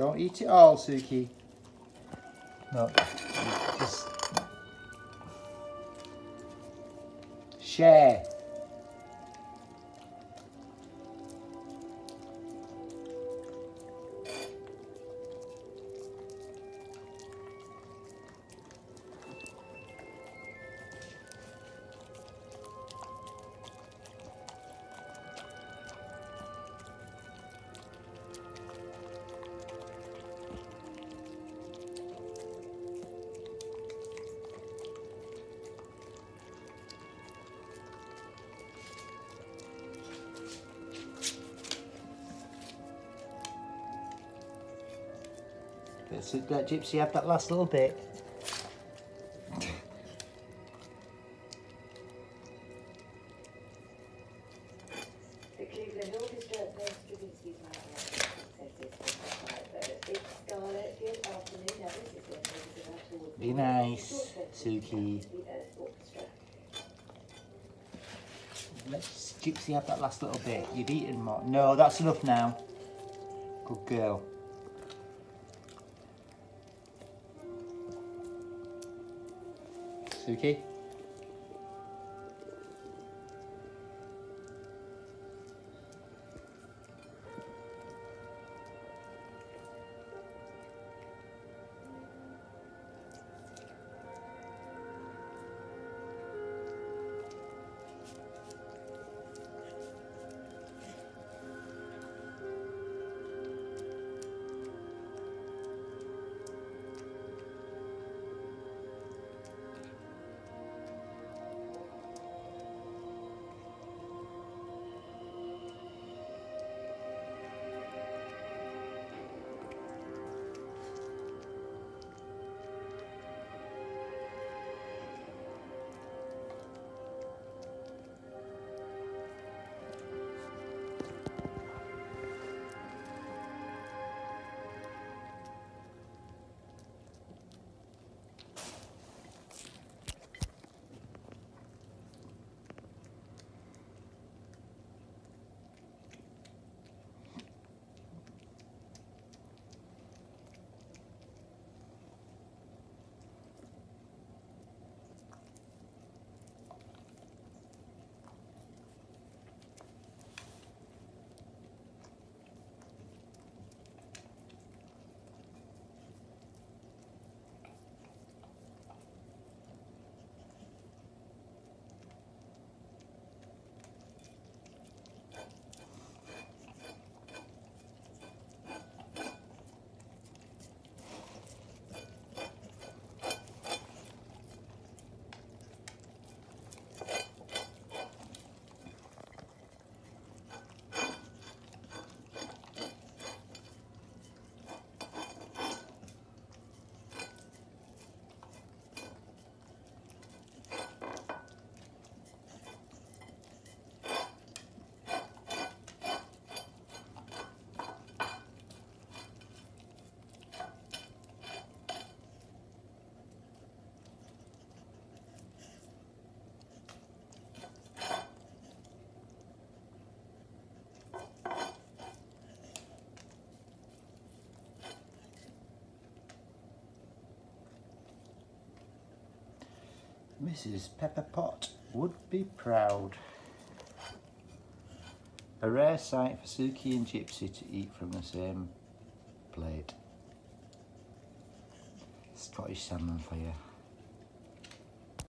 Don't eat it all, Suki. No, just share. Let's let Gypsy have that last little bit. The Cleveland Orchestra plays Stravinsky's Madonna. Says this was right, but it's Scarlet. Good afternoon, now this is when Ladies of Ashton would Be nice, Suki. the Earth Orchestra. Let's Gypsy have that last little bit. You've eaten more. No, that's enough now. Good girl. Suki? Mrs. Pepper Pot would be proud. A rare sight for Suki and Gypsy to eat from the same plate. Scottish salmon for you.